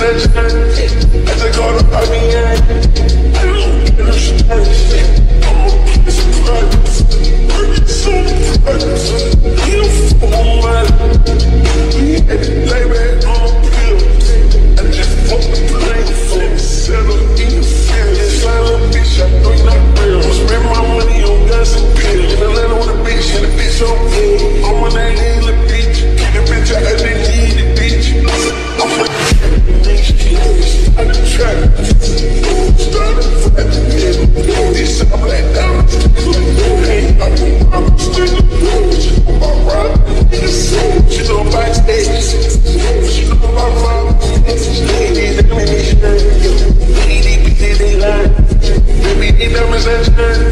Message. business.